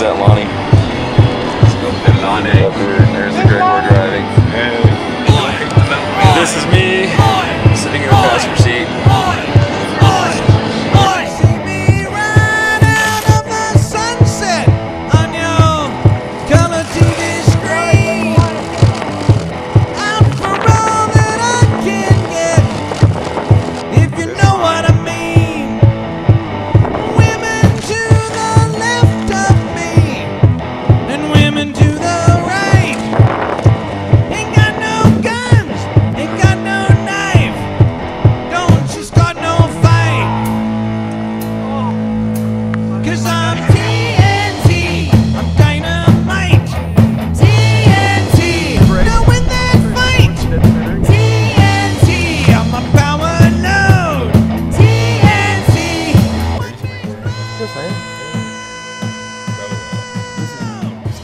That, Lonnie? And Lonnie.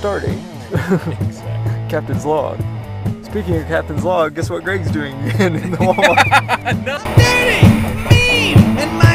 Starting. Captain's log. Speaking of Captain's log, guess what Greg's doing in the Walmart? Dirty, mean, and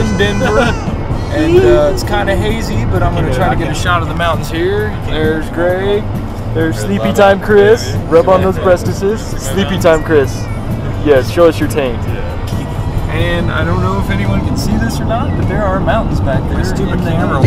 in Denver, and uh, it's kind of hazy, but I'm gonna try to get a shot of the mountains here. There's Greg. There's Sleepy Time Chris. Rub on those breastises. Sleepy Time Chris. Yes, show us your taint. And I don't know if anyone can see this or not, but there are mountains back there. Stupid camera.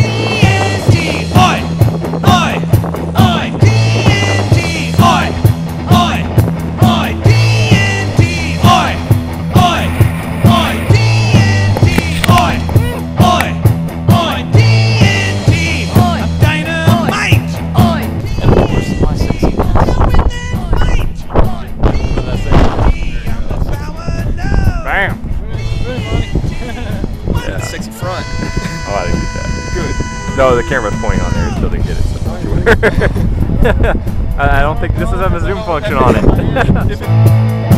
Yeah, sexy front. Oh, I didn't get that. Good. No, the camera's pointing on there. It still didn't get it. So. I I don't think this is a zoom function on it.